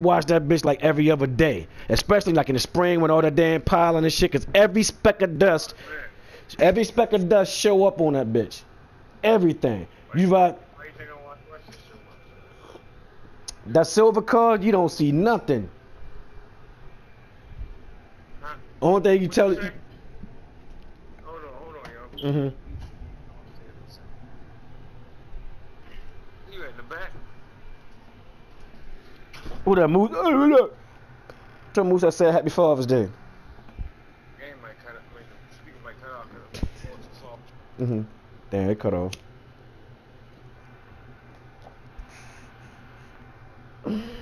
watch that bitch like every other day, especially like in the spring when all that damn piling and shit. Cause every speck of dust, every speck of dust show up on that bitch. Everything. You ride Why you think I watch watch this so much? that silver card, you don't see nothing. Huh? Only thing you tell. Hold on, hold on, yo. Mm-hmm. You in the back? Who that moose? Hey, look. Tell moose that said Happy Father's Day. Game might cut it. Wait, the speaker might cut off. Cause it's soft. Mm-hmm. Damn, it cut off.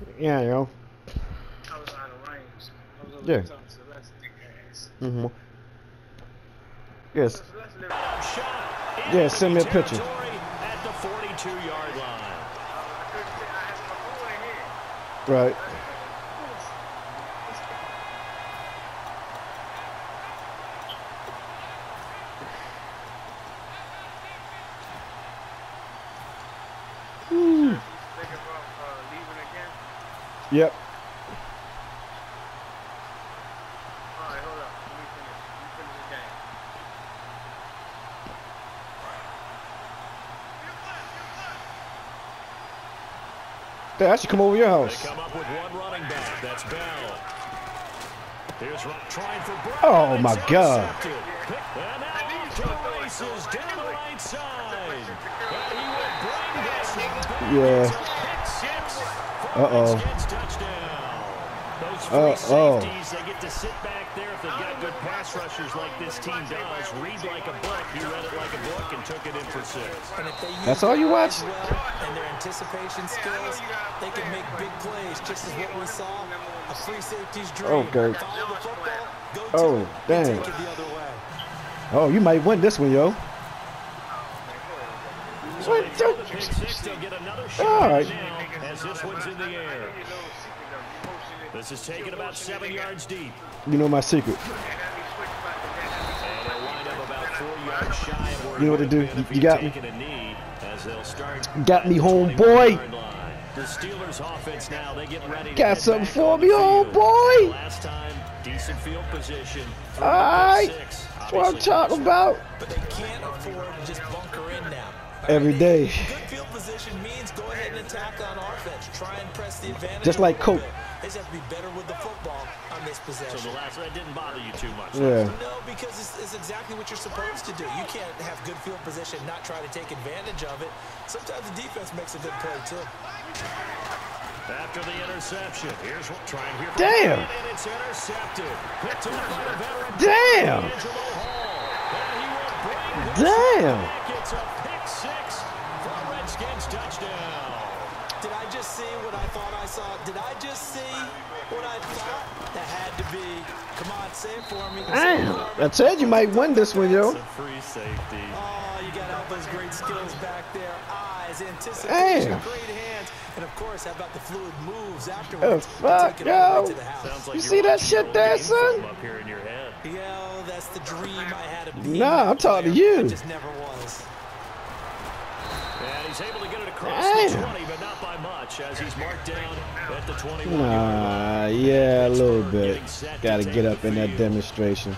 Yo, yeah, yo. I was out of range. I was over Yeah. talking to Celeste, thick ass. Mm-hmm. Yes. So Celeste live Shot Yeah, send me a picture. territory At the 42-yard line. I couldn't say I had my phone in here. Right. Thinking about uh, leaving again. Yep. All right, hold up. Let me finish. Let me finish the game. Hey, I should come over your house. come up with one running back. That's Bell. Here's Ru- trying for Brown. Oh, my God. intercepted. And now off to the races down the right side. And he will bring this one back. Yeah. It's a pick six for Uh-oh. Redskins touchdown. Those free Uh-oh. they get to sit back there if they've got good pass rushers like this team does. Read like a book. He read it like a book and took it in for six. And if they use That's all you watch? eyes and their anticipation skills, they can make big plays, just as what we saw. A free safety's dream. Oh, okay. Follow the football, go oh, to Oh, dang. take it the other way. Oh, you might win this one, yo. Play throw the pick six, they'll get another shot All right. As this one's in the air. This is taken about seven yards deep. You know my secret. And they'll wind up about four yards shy of where You know what to do. have been if You got me. taken a knee as they'll start Got me, home boy. The Steelers offense now, they get ready Got something for me, home boy. Last time, decent field position. All right. That's what I'm talking about. But they can't afford to just bunker in now. Every day. Good field position means go ahead and attack on Just like little Coke. They just have to be better with the football on this So the last, that didn't bother you too much. Yeah. No, because it's, it's exactly what you're supposed to do. You can't have good field position, not try to take advantage of it. Sometimes the defense makes a good play too. After the interception, here's what trying here. Damn. And it's intercepted. Picked off by the veteran. Damn. Angelo Hall. And he will bring this Damn. See what I thought I saw? Did I just see what I thought? That had to be. Come on, say it for me. Damn. I said you might win this one, yo. Free safety. Oh, you got all great skills back there. Eyes, anticipation, Damn. great hands. And of course, how about the fluid moves Oh, afterwards? to fuck, take it all the way yo. to the house. Sounds like You see that shit there, son? Up here in your head. Yo, that's the dream I had of being Nah, I'm talking to you. I just never was. He's able to get it across Damn. the 20, but not by much, as he's marked down at the 21 Nah, yeah, a little bit. Got to get up in that demonstration.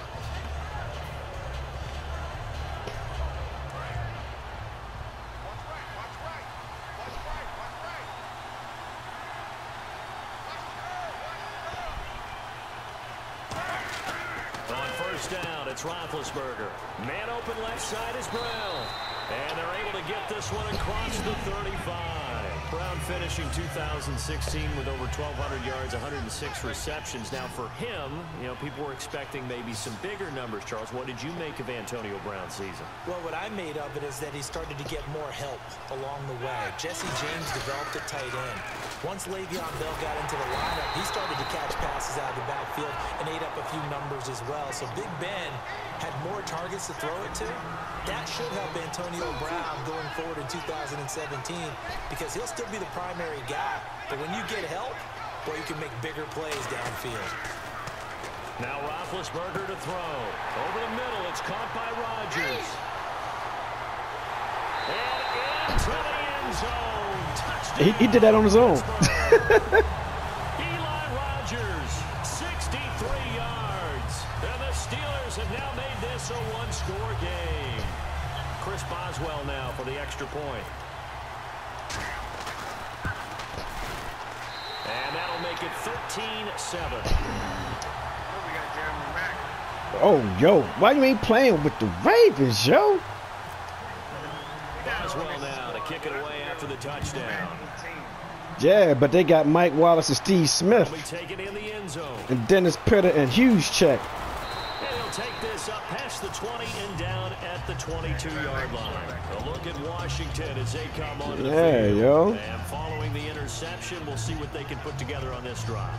On first down, it's Roethlisberger. Man open left side is Brown. And they're able to get this one across the 35. Brown finishing 2016 with over 1,200 yards, 106 receptions. Now for him, you know, people were expecting maybe some bigger numbers, Charles. What did you make of Antonio Brown's season? Well, what I made of it is that he started to get more help along the way. Jesse James developed a tight end. Once Le'Veon Bell got into the lineup, he started to catch passes out of the backfield and ate up a few numbers as well. So Big Ben had more targets to throw it to. That should help Antonio Brown going forward in 2017 because he'll still be the primary guy. But when you get help, boy, you can make bigger plays downfield. Now Roethlisberger to throw. Over the middle, it's caught by Rogers. And into the end zone. Touchdown. He, he did that on his own. Eli Rogers, 63 yards. And the Steelers have now made this a one-score game. Chris Boswell now for the extra point. And that'll make it 13-7. Oh, yo, why you ain't playing with the Ravens, yo? Boswell now to kick it away after the touchdown. Yeah, but they got Mike Wallace and Steve Smith He'll be taken in the end zone. and Dennis Pitta and Hughes check. And he'll take this up past the 20 and down at the 22-yard line. A look at Washington as they come onto the Yeah, field. yo. And following the interception, we'll see what they can put together on this drive.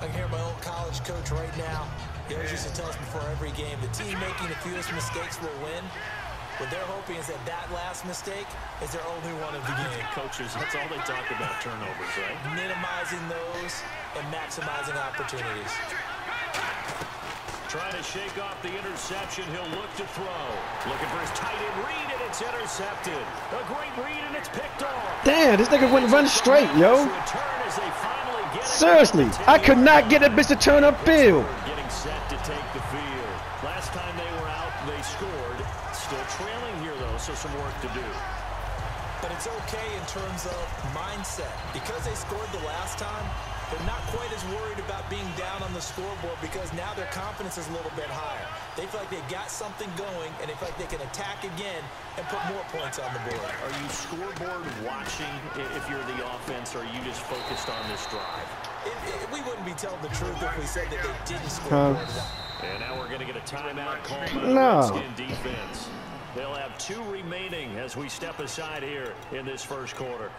I can hear my old college coach right now. He always used to tell us before every game, the team making the fewest mistakes will win. What they're hoping is that that last mistake is their only one of the game. Coaches, that's all they talk about, turnovers, right? Minimizing those and maximizing opportunities. Trying to shake off the interception. He'll look to throw. Looking for his tight end read, and it's intercepted. A great read, and it's picked off. Damn, this nigga wouldn't run straight, yo. Return as they finally get it. Seriously, I could not get that bitch to turn upfield. Getting set to take the field. Last time they were out, they scored. Still trailing here, though, so some work to do. But it's okay in terms of mindset. Because they scored the last time, they're not quite as worried about being down on the scoreboard because now their confidence is a little bit higher. They feel like they've got something going, and they feel like they can attack again and put more points on the board. Are you scoreboard watching if you're the offense, or are you just focused on this drive? It, it, we wouldn't be telling the truth if we said that they didn't score. Huh. more than one. And now we're going to get a timeout call by No. Redskin defense. They'll have two remaining as we step aside here in this first quarter.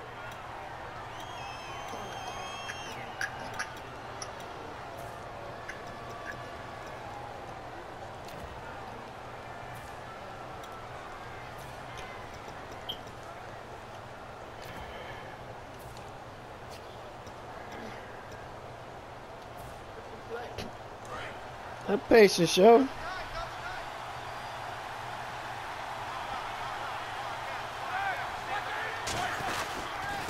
Patience, yo.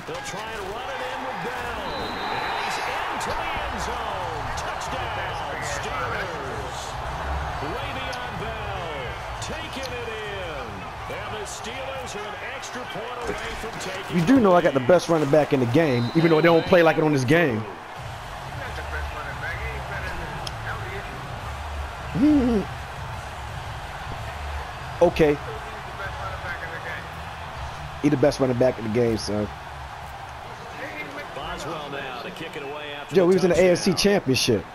They'll try and run it in with Bell. And he's into the end zone. Touchdown, Steelers. Le'Veon Bell taking it in. And the Steelers are an extra point away from taking You do know I got the best running back in the game, even though they don't play like it on this game. He's not the best running back. He ain't better than Elliott. Okay, He's the best running back in the game. he the best running back in the game, son. Boswell now to kick it away after Yo, we was in the touchdown. AFC Championship.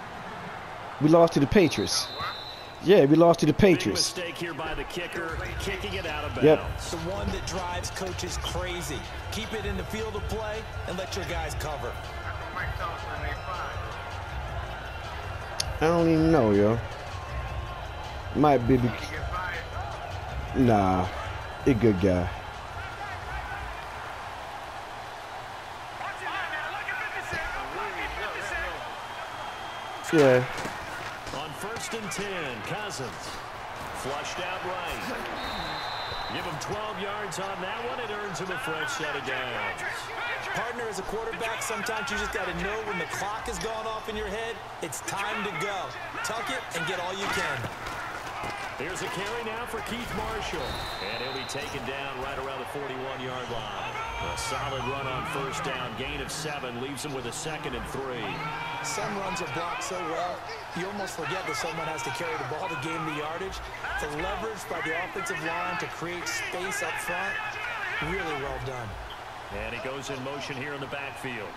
We lost to the Patriots. Yeah, we lost to the Big Patriots. mistake here by the kicker, kicking it out of bounds. Yep. The one that drives coaches crazy. Keep it in the field of play and let your guys cover. After Mike Thompson, they five. I don't even know, yo. Might be, nah, he good guy. Yeah, On first and 10, Cousins. Flushed out right. Give him 12 yards on that one. It earns him a fresh set of downs. Partner, as a quarterback, sometimes you just got to know when the clock has gone off in your head, it's time to go. Tuck it and get all you can. Here's a carry now for Keith Marshall. And he'll be taken down right around the 41-yard line. A solid run on first down. Gain of seven leaves him with a second and three. Some runs are blocked so well, you almost forget that someone has to carry the ball to gain the yardage. The leverage by the offensive line to create space up front, really well done. And he goes in motion here in the backfield.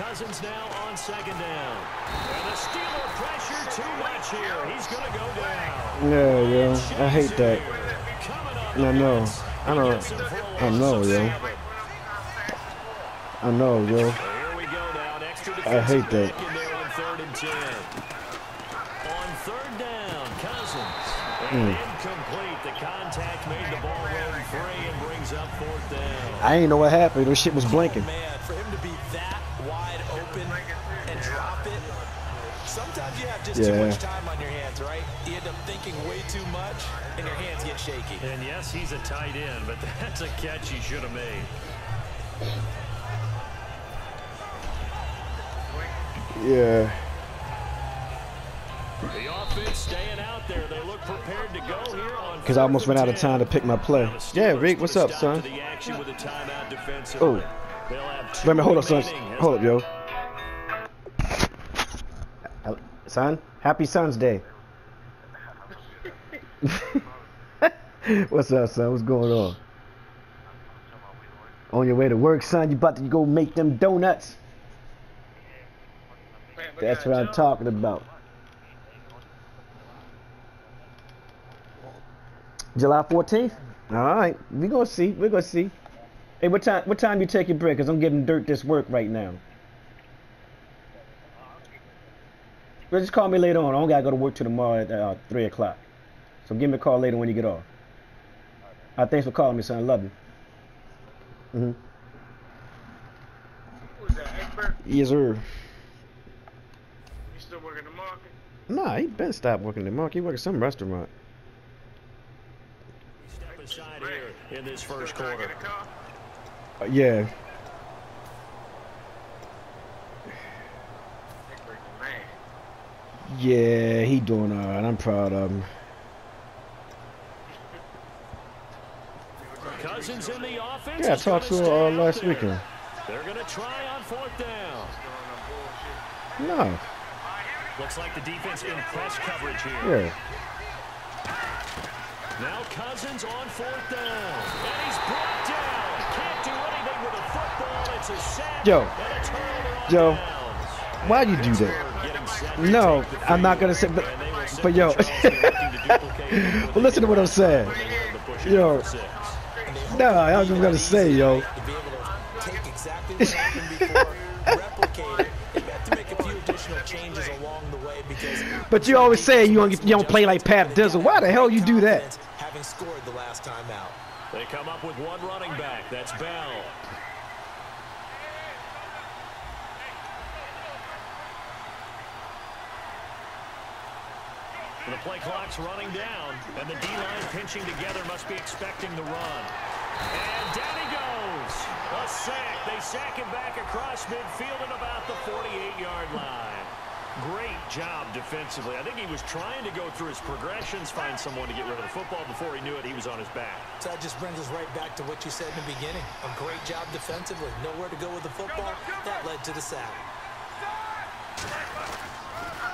Cousins now on second down. And the Steeler pressure too much here. He's going to go down. yeah, yo. I hate that. I know. I know. I know, yo. I know, yo. Here we go now. An extra I hate that. back in there on third and ten. On third down, Cousins. And hmm. incomplete. The contact made the ball run free and brings up fourth down. I ain't know what happened. This shit was blinking. Sometimes you have just too Yeah. much time on your hands, right? You end up thinking way too much, and your hands get shaky. And yes, he's a tight end, but that's a catch he should have made. Yeah. The offense staying out there. They look prepared to go here on Because I almost ran out of time to pick my play. Yeah, Steelers Rick, what's up, son? to the action with a timeout defensively. Oh. They'll have two Wait a minute, hold up, son. Hold up, yo. Son, happy Son's Day. What's up, son? What's going on? On your way to work, son? You about to go make them donuts? That's what I'm talking about. July 14th? All right, we gonna see. We're gonna see. Hey, what time? What time you take your break? Cause I'm getting dirt this work right now. Well, just call me later on. I don't gotta go to work till tomorrow at uh, three o'clock. So give me a call later when you get off. Uh, thanks for calling me, son. I love you. Mhm. Who's that, Egbert? Yes, sir. You still working the market? Nah, he been stopped working the market. He work at some restaurant. Step aside here in this first Still trying to quarter. get a car? Uh, yeah. Egbert, the man. Yeah, he doing all right. I'm proud of him. Cousins in the offense. Yeah, I talked to gonna her uh, last there. weekend. They're going to try on fourth down. Still on that bullshit. No. Looks like the defense in press coverage here. Yeah. Now Cousins on fourth down. And he's brought down. Can't do anything with a football. It's a sack. Yo. Yo. Why you do that? No, I'm not gonna say, but, but yo, but listen to what I'm saying. Yo. No, I was just gonna say, yo. But you always say you don't, you don't play like Pat Dizzle. Why the hell you do that? Having scored the last time out. They come up with one running back. That's Bell. The play clock's running down, and the D-line pinching together must be expecting the run. And down he goes. A sack. They sack him back across midfield at about the 48-yard line. Great job defensively. I think he was trying to go through his progressions, find someone to get rid of the football. Before he knew it, he was on his back. So that just brings us right back to what you said in the beginning. A great job defensively. Nowhere to go with the football. That led to the sack.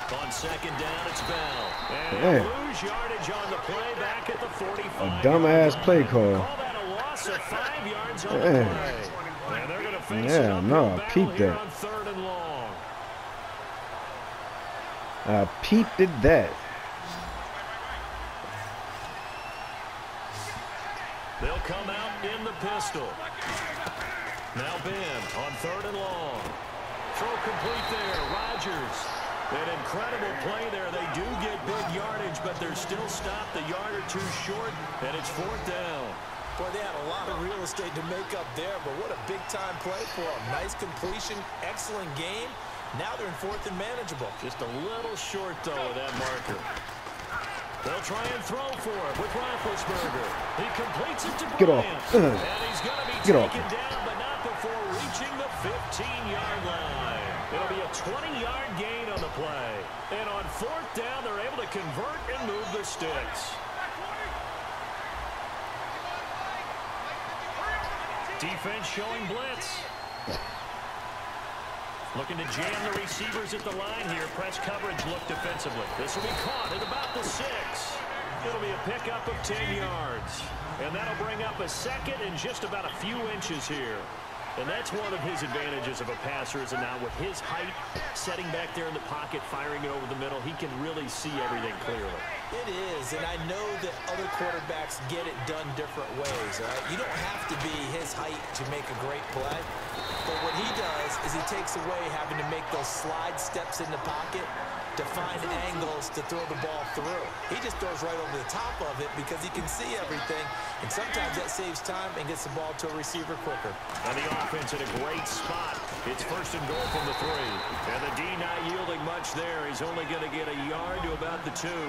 On second down, it's Bell. And yardage on the play back at the 45. A dumbass play call. Call that a loss of five yards on the play. And they're going to face Yeah, no, I peeped here that. on third and long. I peeped at that. They'll come out in the pistol. Now Ben on third and long. Throw complete there. Rogers. An incredible play there. They do get big yardage, but they're still stopped a yard or two short, and it's fourth down. Boy, they had a lot of real estate to make up there, but what a big-time play for them. Nice completion, excellent game. Now they're in fourth and manageable. Just a little short, though, of that marker. They'll try and throw for it with Roethlisberger. He completes it to Get off. Bryant. Ugh. And he's going to be Get off. taken down, but not before reaching the 15-yard line. It'll be a 20-yard gain on the play. And on fourth down, they're able to convert and move the sticks. Defense showing blitz. Looking to jam the receivers at the line here. Press coverage look defensively. This will be caught at about the six. It'll be a pickup of 10 yards. And that'll bring up a second and just about a few inches here. And that's one of his advantages of a passer is now with his height, setting back there in the pocket, firing it over the middle, he can really see everything clearly. It is, and I know that other quarterbacks get it done different ways. Right? You don't have to be his height to make a great play. But what he does is he takes away having to make those slide steps in the pocket to find angles to throw the ball through. He just throws right over the top of it because he can see everything, and sometimes that saves time and gets the ball to a receiver quicker. And the offense in a great spot. It's first and goal from the three. And the D not yielding much there. He's only going to get a yard to about the two.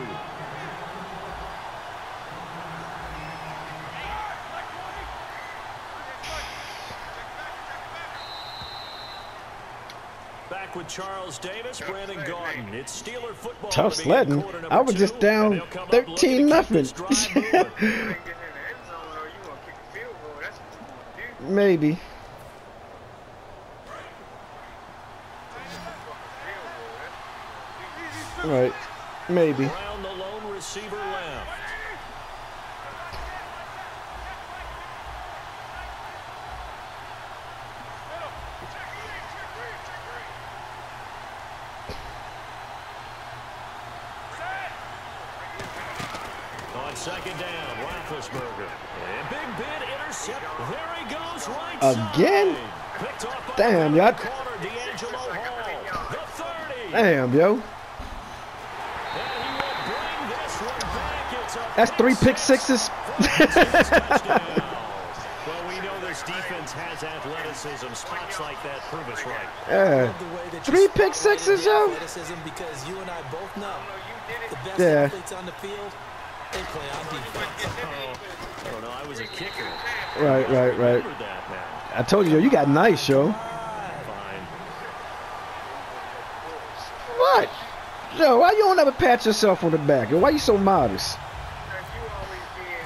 Back with Charles Davis, Brandon Gaudin. It's Steeler football. Tough to sledding. I was two, just down and they'll come up looking to 13 keep nothing. this drive moving. You ain't getting in the end zone, though. You gonna kick a field goal. That's what you gonna do. Maybe. Field goal. That's Right. Maybe. Brown, the lone receiver left. On second down, Roethlisberger. And Big Ben intercept. There he goes, right Again? side. Picked off by Damn, the y'all- corner, DeAngelo Hall. The 30. Damn, yo. That's three pick sixes. Well, we know this defense has athleticism. Spots like that prove us right. Yeah. Three pick sixes, yo. Because you and I both know the best Yeah. athletes on the field, they play on defense. I don't know. I was a kicker. Right, right, right. I told you, yo, you got nice, yo. Fine. What? Yo, why you don't ever pat yourself on the back? Yo, why you so modest? You always being.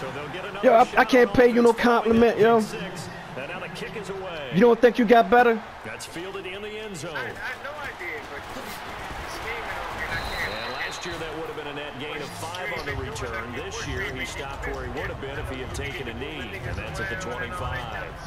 So they'll get another Yo, I- I can't pay you no compliment, yo. pick six. And now the kick is away. You don't think you got better? That's fielded in the end zone. I, I know I did, but you scheming and I can't. And last year that would have been a net gain of five on the return. This year he stopped where he would have been if he had taken a knee, and that's at the 25.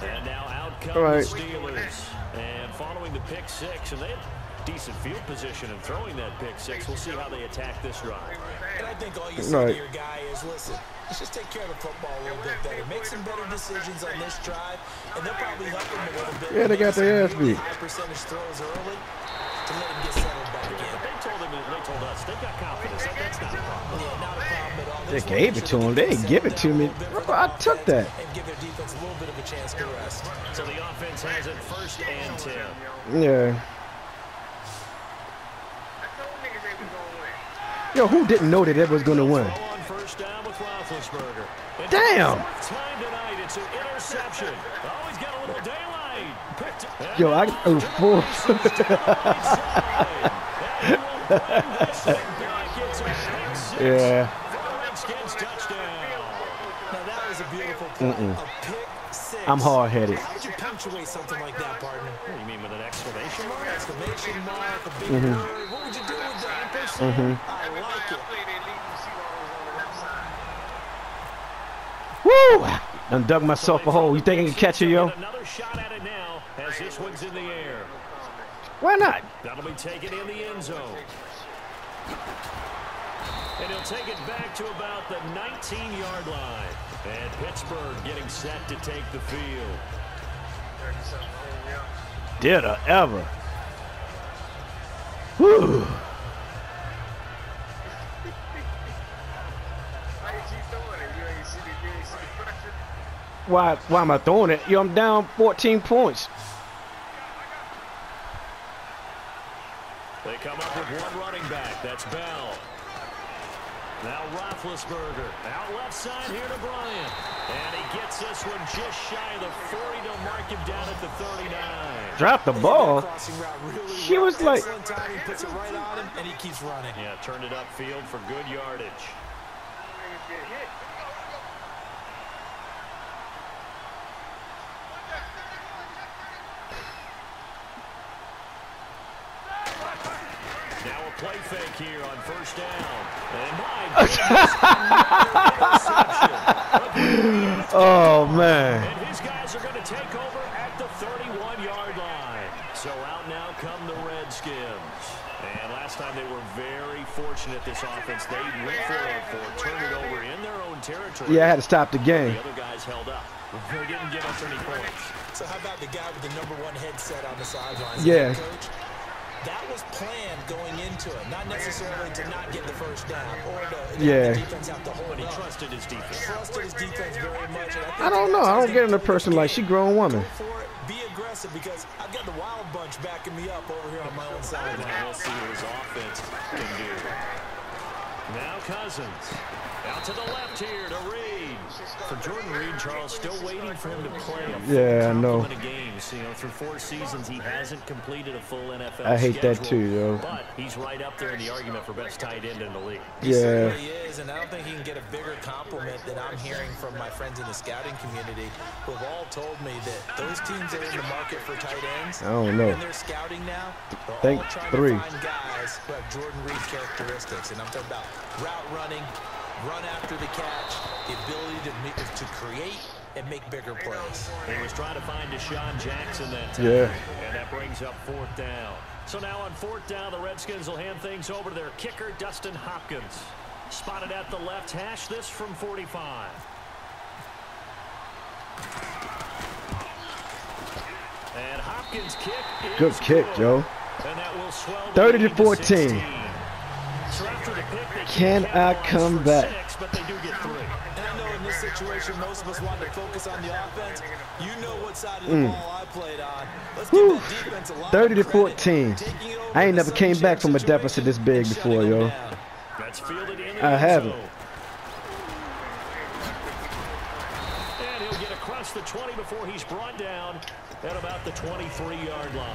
And now out come All right. the Steelers. And following the pick six, and they had decent field position in throwing that pick six. We'll see how they attack this drive. And I think all you say Right. to your guy is, listen, let's just take care of the football a little bit better. Make some better decisions on this drive, and they'll probably help him a little bit. Yeah, they got Make their ass beat. High percentage throws early to let him get settled back in. But they told him, they told us, they've got confidence. That, that's not a problem. Yeah, not a problem at all. They gave it to him. They didn't give it to me. down a little bit for I the took offense that. And give their defense a little bit of a chance to rest. So the offense has it first and 10. Yeah. I told niggas they was gonna win. Yo, who didn't know that it was win? With Roethlisberger. And Damn. Yo, I a pick Yeah. for the I'm hard-headed. How would you punctuate something like that, partner? What do you mean with an exclamation mark? Exclamation mark, a big Mm-hmm. word. What would you do with that? Ampersand? I like it. Play they leave receiver on the left side. Woo! Done dug myself a hole. You think I can catch it, yo? Another shot at it now as this one's in the air. Why not? That'll be taken in the end zone. And he'll take it back to about the 19-yard line. And Pittsburgh getting set to take the field. 37 home, yeah. Did I ever? Woo! Why you keep throwing it? You ain't see the, you ain't see the pressure. Why? Why am I throwing it? Yo, I'm down 14 points. They come up with one running back. That's Bell. Now Roethlisberger. Out left side here to Bryant. And he gets this one just shy of the 40 to mark him down at the 39. Drop the ball. crossing really She well. was like- Excellent timing, puts it right on him, and he keeps running. Yeah, turned it upfield for good yardage. Niggas get hit. Now a play fake here on first down. And my goodness, Oh man. And his guys are going to take over at the 31-yard line. So out now come the Redskins. And last time they were very fortunate, this offense. They went for it for turn it over in their own territory. Yeah, I had to stop the game. The other guys held up. They didn't give us any points. So how about the guy with the number one headset on the sidelines? Yeah. Coach? That was planned going into it, not necessarily to not get the first down or to, to Yeah. have the defense have to hold But he trusted his defense. Trusted his defense very much. And I, I don't know. I don't get in a person like she grown woman. Go for it. Be aggressive because I've got the wild bunch backing me up over here on my own side. We'll see what his offense can do. Now Cousins. Out to the left here to Reed. For Jordan Reed, Charles, still waiting for him to play a Yeah, I know. games. You know, through four seasons, he hasn't completed a full NFL I hate that too, though. But he's right up there in the argument for best tight end in the league. He Yeah. certainly is, and I don't think he can get a bigger compliment than I'm hearing from my friends in the scouting community who have all told me that those teams that are in the market for tight ends, I don't know. and they're scouting now, they're Think all trying three. to find guys who have Jordan Reed characteristics, and I'm talking about route running, run after the catch, the ability to, make, to create and make bigger plays. He was trying to find DeSean Jackson that time. Yeah. And that brings up fourth down. So now on fourth down, the Redskins will hand things over to their kicker, Dustin Hopkins. Spotted at the left hash, this from 45. And Hopkins' kick is Good kick, good. Joe. And that will swell 30 to 14. 16. So after the pick, they Can I come back? Six, but they do get three. And I know in this situation, most of us want to focus on the offense. You know what side of the Mm. ball I played on. Let's Whew. give that defense a lot 30 to of credit. 14. Taking it over I ain't in never came back from a deficit this big before, yo. That's fielded in I haven't. And he'll get across the 20 before he's brought down at about the 23-yard line.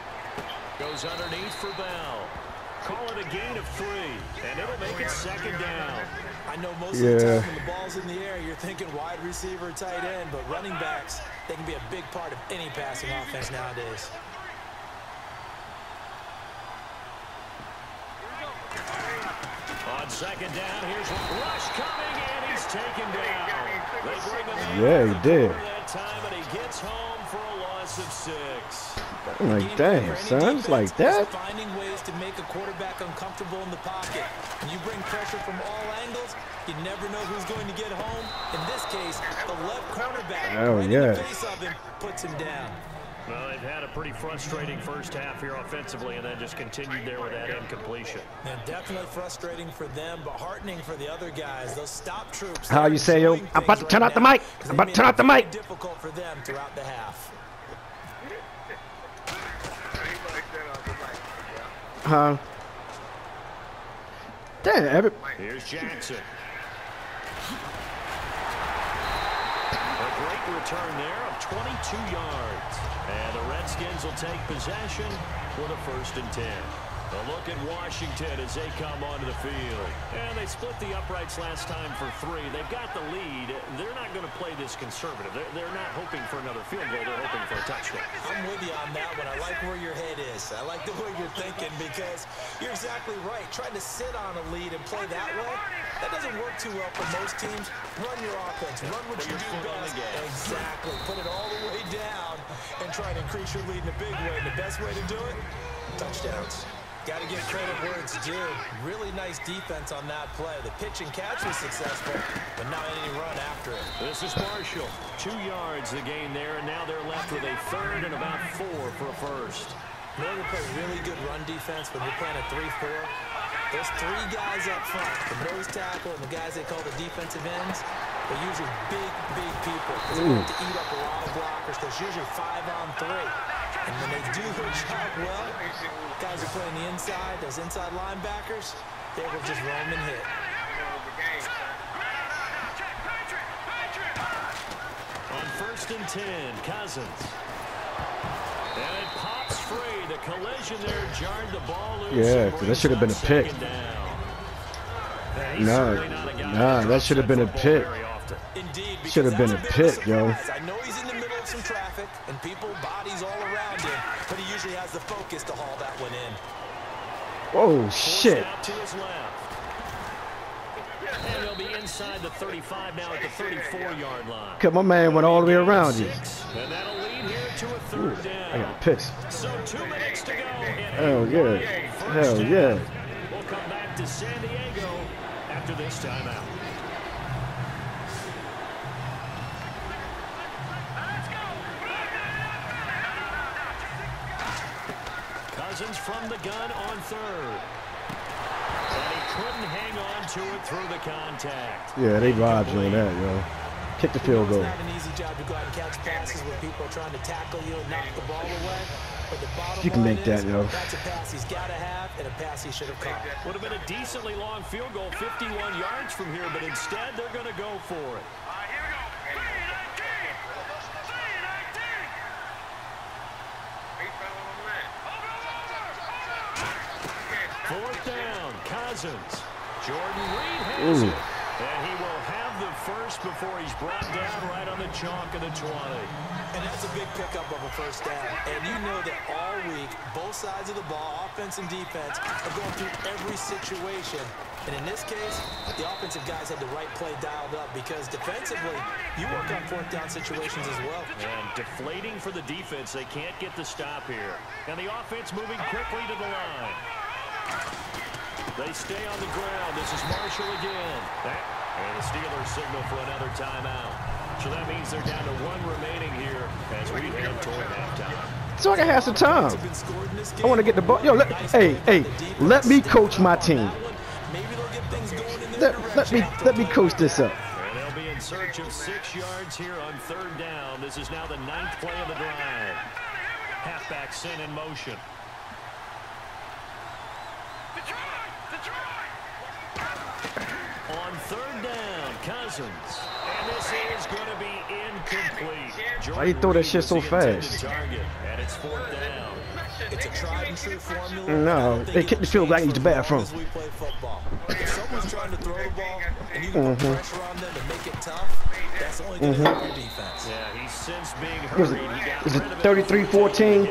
Goes underneath for Bell. Call it a gain of three, and it'll make it second down. I know most of the Yeah. time when the ball's in the air, you're thinking wide receiver, tight end, but running backs, they can be a big part of any passing offense nowadays. On second down, here's Rush coming, and he's taken down. They bring him Yeah, he did. That time, and he gets home for a loss of six. I'm like, The game damn, son, it's like that? Finding ways to make a quarterback uncomfortable in the pocket. When you bring pressure from all angles, you never know who's going to get home. In this case, the left cornerback Oh, right in yeah. the face of him puts him down. Well, they've had a pretty frustrating first half here offensively and then just continued there with that incompletion. And definitely frustrating for them, but heartening for the other guys. Those stop troops. How you say, yo, I'm about to turn right out the mic. I'm about to turn it out the mic. Difficult for them throughout the half. He like that on the mic. Yeah. Huh? Damn, every, Here's Jackson. A great return there of 22 yards. And the Redskins will take possession with a first and 10. A look at Washington as they come onto the field. And they split the uprights last time for three. They've got the lead. They're not going to play this conservative. They're, they're not hoping for another field goal. They're hoping for a touchdown. I'm with you on that one. I like where your head is. I like the way you're thinking because you're exactly right. Trying to sit on a lead and play that way, that doesn't work too well for most teams. Run your offense. Run what you Put your do best. Exactly. Put it all the way down and try to increase your lead in a big way. And the best way to do it, touchdowns. Got to give credit where it's due. Really nice defense on that play. The pitch and catch was successful, but not any run after it. This is Marshall. Two yards the gain there, and now they're left with a third and about four for a first. You know, they play really good run defense when you're playing a 3-4. There's three guys up front, the nose tackle and the guys they call the defensive ends, they're usually big, big people. 'cause They like to eat up a lot of blockers. There's usually five on three. And when they do their job well, guys are playing the inside, those inside linebackers, they will just roam and hit. The game, son. On first and ten, Cousins. And it pops free. The collision there jarred the ball loose. Yeah, and 'cause that should have been a pick. second down. Nah, certainly not a guy nah, that that should have been a pick. very often. Indeed, because Should have been a pick, yo. I know he's in the middle of some traffic and people, bodies all around him, but he usually has the focus to haul that one in. Oh, Forced shit. And they'll be inside the 35 now at the 34-yard line. Cause my man went all the way around you. And that'll lead here to a third down. I got pissed. So two minutes to go. Hell yeah. Hell yeah. We'll come back to San Diego after this timeout. Cousins from the gun on third. And he couldn't hang on to it through the contact. Yeah, they robbed you on that, yo. Kick the field It's goal. not an easy job to go out and catch passes where people are trying to tackle you and knock the ball away. But the bottom You can make that, is, yo. That's a pass he's got to have and a pass he should have caught. Would have been a decently long field goal, 51 yards from here, but instead they're going to go for it. He fell on the man. Fourth down, Cousins. Jordan Reed has Ooh. it. And he will have the first before he's brought down right on the chalk of the 20. And that's a big pickup of a first down. And you know that all week, both sides of the ball, offense and defense, are going through every situation. And in this case, the offensive guys had the right play dialed up because defensively, you work on fourth down situations as well. And deflating for the defense. They can't get the stop here. And the offense moving quickly to the line. They stay on the ground. This is Marshall again. And the Steelers signal for another timeout. So that means they're down to one remaining here as we head toward halftime. So I can have some time. Have been scored in this I want to get the ball. Yo, let, hey, hey, let me coach my team. Maybe they'll get things going in their Let, let me let me coach this up. And they'll be in search of six yards here on third down. This is now the ninth play of the drive. Halfback sent in motion. On third down, Cousins. And this is going to be incomplete. Why you throw that shit so fast? And it's fourth down. It's a tried and true formula. No, I don't think they it kick the field back change into the for as bathroom. as we play football. If someone's trying to throw the ball and you can put Mhm. pressure on them and make it tough, that's only going to help your defense. Yeah, he's since being hurried. He got was it rid of 33-14?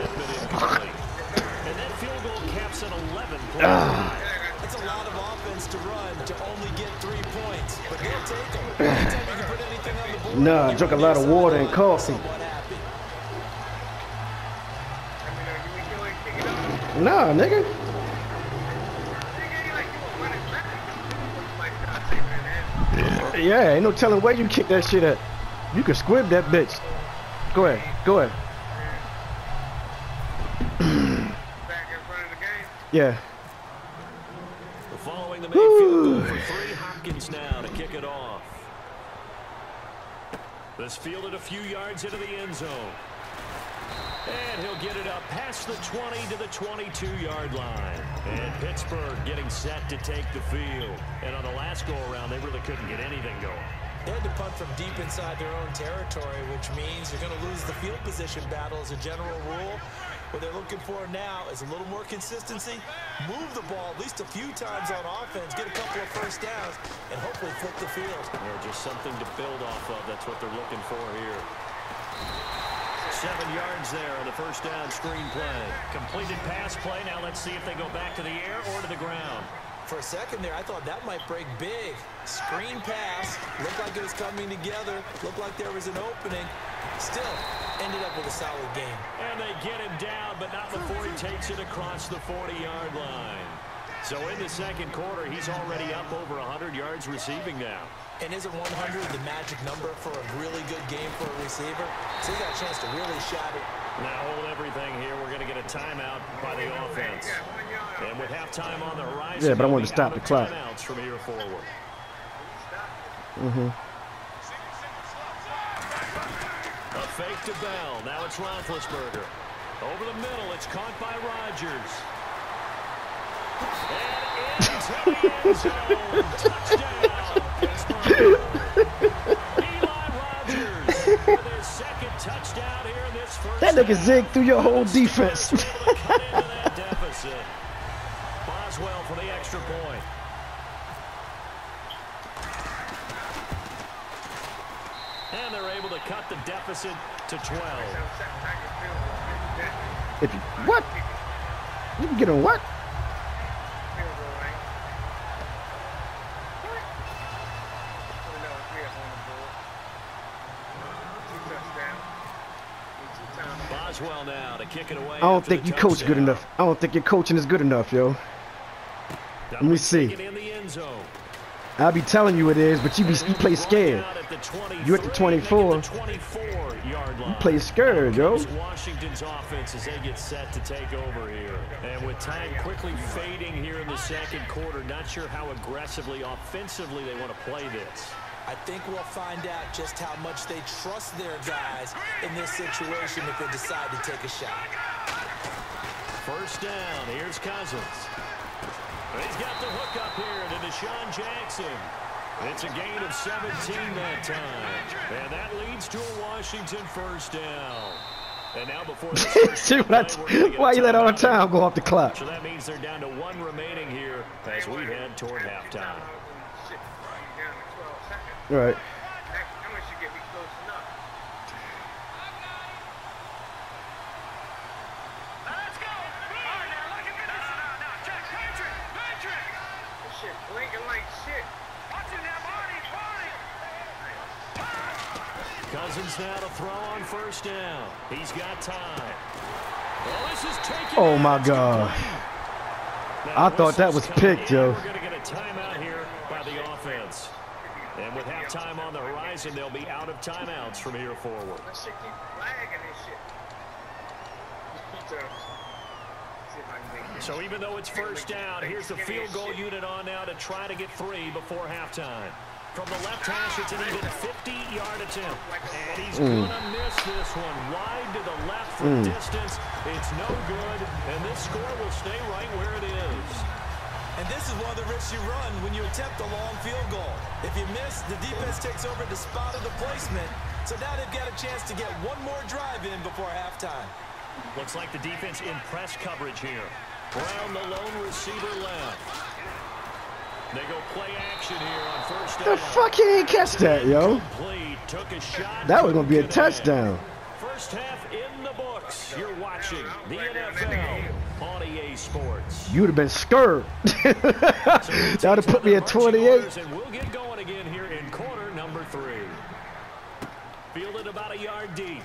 Ah, It's a lot of offense to run to only get three points, but they'll take them. Anytime you can put anything on the board, Nah, you drink a lot of water and coffee. Nah, nigga. Nigga, ain't like you a running back. Like, I say, man, Yeah, ain't no telling where you kick that shit at. You can squib that bitch. Go ahead. Go ahead. back in front of the game. Yeah. Field Hopkins now to kick it off. This fielded a few yards into the end zone. And he'll get it up past the 20 to the 22-yard line. And Pittsburgh getting set to take the field. And on the last go-around, they really couldn't get anything going. They had to punt from deep inside their own territory, which means you're going to lose the field position battle as a general rule. What they're looking for now is a little more consistency, move the ball at least a few times on offense, get a couple of first downs, and hopefully flip the field. Or just something to build off of. That's what they're looking for here. Seven yards there on the first down screen play. Completed pass play. Now let's see if they go back to the air or to the ground. For a second there, I thought that might break big. Screen pass, looked like it was coming together, looked like there was an opening. Still, ended up with a solid game. And they get him down, but not before he takes it across the 40-yard line. So in the second quarter, he's already up over 100 yards receiving now. And isn't 100 the magic number for a really good game for a receiver? So he got a chance to really shot it. Now hold everything here. We're going to get a timeout by the offense. And with halftime on the horizon, Yeah, but I they'll to stop the clock. From here forward. Mm-hmm. A fake to Bell. Now it's Roethlisberger. Over the middle. It's caught by Rogers. And into the end zone. Touchdown. Eli Rogers with his second touchdown here in this first That nigga zigged through your whole defense. Able to cut into that deficit. Boswell for the extra point. And they're able to cut the deficit to 12. if you what? You can get on what? Boswell now to kick it away. I don't think you coach good enough. I don't think your coaching is good enough, yo. Let me see. I'll be telling you it is, but you be you play scared. Out at You at the 24. they get the 24-yard line. You play scared, yo. Washington's offense as they get set to take over here. And with time quickly fading here in the second quarter, not sure how aggressively, offensively they want to play this. I think we'll find out just how much they trust their guys in this situation if they decide to take a shot. First down, here's Cousins. He's got the hook up here to DeSean Jackson. It's a gain of 17 that time. And that leads to a Washington first down. And now before See what I play, we're gonna t- get a why you let all the time go off the clock? So that means they're down to one remaining here as we head toward halftime. All right. Like shit. Cousins now to throw on first down. He's got time. Well, this is taken Oh, my God. complete. I thought that was coming picked, in. yo. We're going to get a timeout here by the offense. And with halftime on the horizon, they'll be out of timeouts from here forward. So even though it's first down, here's the field goal unit on now to try to get three before halftime. From the left hash, it's an even 50-yard attempt. And he's Mm. going to miss this one. Wide to the left for Mm. distance. It's no good, and this score will stay right where it is. And this is one of the risks you run when you attempt a long field goal. If you miss, the defense takes over the spot of the placement. So now they've got a chance to get one more drive in before halftime. Looks like the defense in press coverage here. Brown, the lone receiver left. They go play action here on first down. The fuck he ain't catch that, yo? Took a shot. That was gonna be a couldn't get in. touchdown. First half in the books. You're watching the NFL on EA Sports. You'd have been scared. that would have put me at 28. And we'll get going again here in quarter number three. Fielded about a yard deep.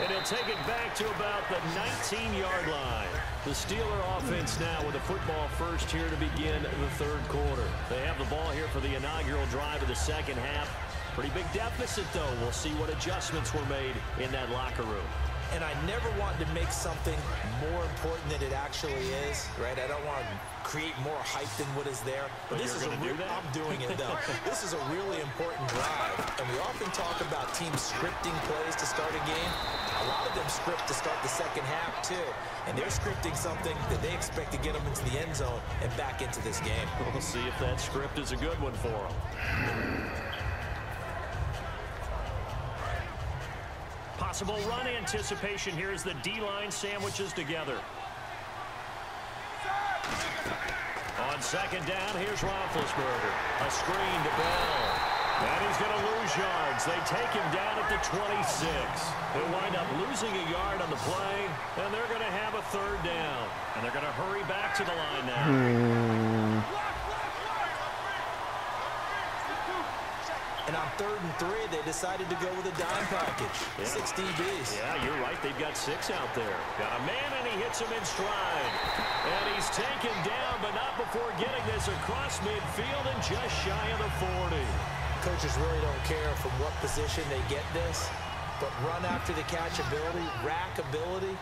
And he'll take it back to about the 19-yard line. The Steeler offense now with a football first here to begin the third quarter. They have the ball here for the inaugural drive of the second half. Pretty big deficit, though. We'll see what adjustments were made in that locker room. And I never want to make something more important than it actually is, right? I don't want create more hype than what is there. But this is a do that? I'm doing it though. this is a really important drive, and we often talk about teams scripting plays to start a game. A lot of them script to start the second half too, and they're scripting something that they expect to get them into the end zone and back into this game. We'll see if that script is a good one for them. Possible run anticipation here as the D-line sandwiches together. On second down, here's Roethlisberger. A screen to Bell. And he's going to lose yards. They take him down at the 26. They'll wind up losing a yard on the play, and they're going to have a third down. And they're going to hurry back to the line now. And on third and three, they decided to go with a dime package. Yeah. Six DBs. Yeah, you're right. They've got six out there. Got a man, and he hits him in stride. And he's taken down, but not before getting this across midfield and just shy of the 40. Coaches really don't care from what position they get this, but run after the catch ability, rack ability,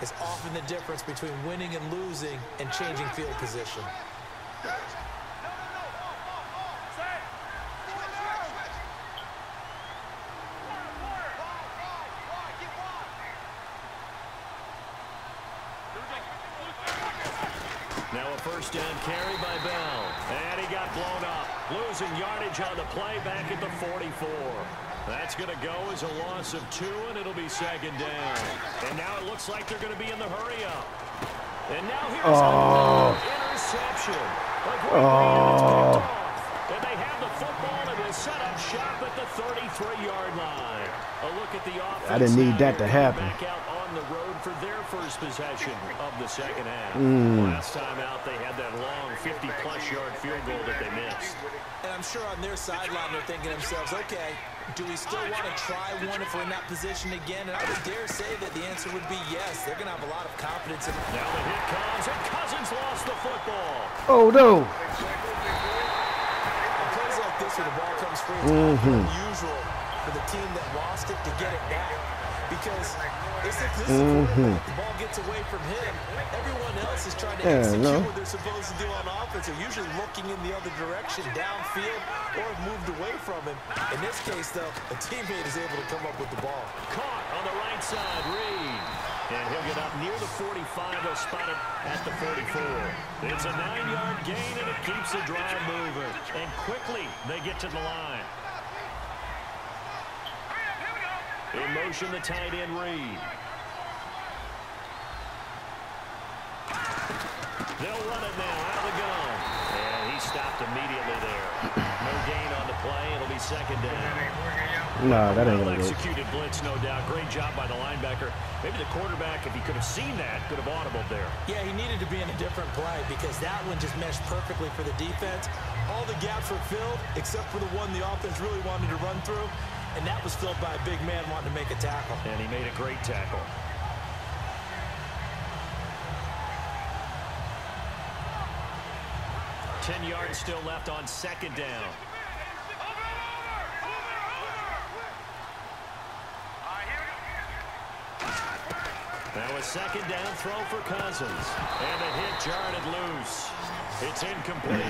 is often the difference between winning and losing and changing field position. Now a first down carry by Bell. And he got blown up. Losing yardage on the play back at the 44. That's going to go as a loss of two, and it'll be second down. And now it looks like they're going to be in the hurry-up. And now here's Oh. an interception. Oh. lead, it's picked off. And they have the football and will set up shop at the 33-yard line. A look at the offense. I didn't need that to happen. First possession of the second half. Mm. Last time out, they had that long 50-plus yard field goal that they missed. And I'm sure on their sideline they're thinking to themselves, okay, do we still want to try one if we're in that position again? And I would dare say that the answer would be yes. They're going to have a lot of confidence in Now the hit comes, and Cousins lost the football. Oh no. On plays like this where the ball comes free, it's Mhm. unusual for the team that lost it to get it back. Because it's like this Mhm. the ball gets away from him. Everyone else is trying to Yeah, execute no. what they're supposed to do on offense. They're usually looking in the other direction, downfield, or have moved away from him. In this case, though, a teammate is able to come up with the ball. Caught on the right side, Reed. And he'll get up near the 45. He'll spot it at the 44. It's a nine-yard gain, and it keeps the drive moving. And quickly, they get to the line. In motion, the tight end, Reed. They'll run it now out of the gun. And he stopped immediately there. No gain on the play. It'll be second down. No, that ain't Well gonna executed blitz, no doubt. Great job by the linebacker. Maybe the quarterback, if he could have seen that, could have audibled there. Yeah, he needed to be in a different play because that one just meshed perfectly for the defense. All the gaps were filled except for the one the offense really wanted to run through, and that was filled by a big man wanting to make a tackle. And he made a great tackle. Ten yards still left on second down. Now a second down throw for Cousins. And a hit jarred it loose. It's incomplete.